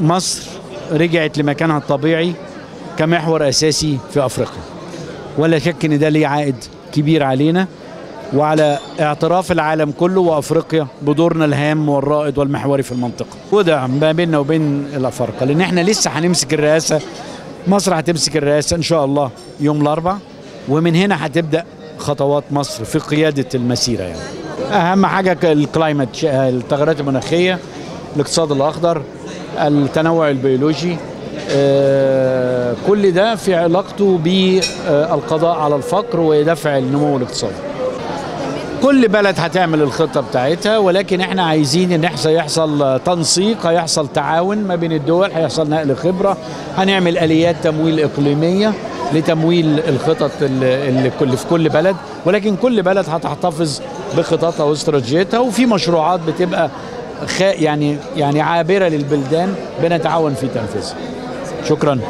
مصر رجعت لمكانها الطبيعي كمحور أساسي في أفريقيا. ولا شك إن ده ليه عائد كبير علينا وعلى اعتراف العالم كله وأفريقيا بدورنا الهام والرائد والمحوري في المنطقة. وده ما بيننا وبين الأفارقة لأن إحنا لسه هنمسك الرئاسة مصر هتمسك الرئاسة إن شاء الله يوم الأربعاء ومن هنا هتبدأ خطوات مصر في قيادة المسيرة يعني. أهم حاجة الكلايمت التغيرات المناخية الاقتصاد الأخضر التنوع البيولوجي آه، كل ده في علاقته بالقضاء على الفقر ودفع النمو الاقتصادي كل بلد هتعمل الخطة بتاعتها ولكن إحنا عايزين إن يحصل تنسيق هيحصل تعاون ما بين الدول هيحصل نقل خبرة هنعمل آليات تمويل إقليمية لتمويل الخطط اللي في كل بلد ولكن كل بلد هتحتفظ بخططها واستراتيجيتها وفي مشروعات بتبقى. يعني يعني عابرة للبلدان بنتعاون في تنفيذها. شكرا.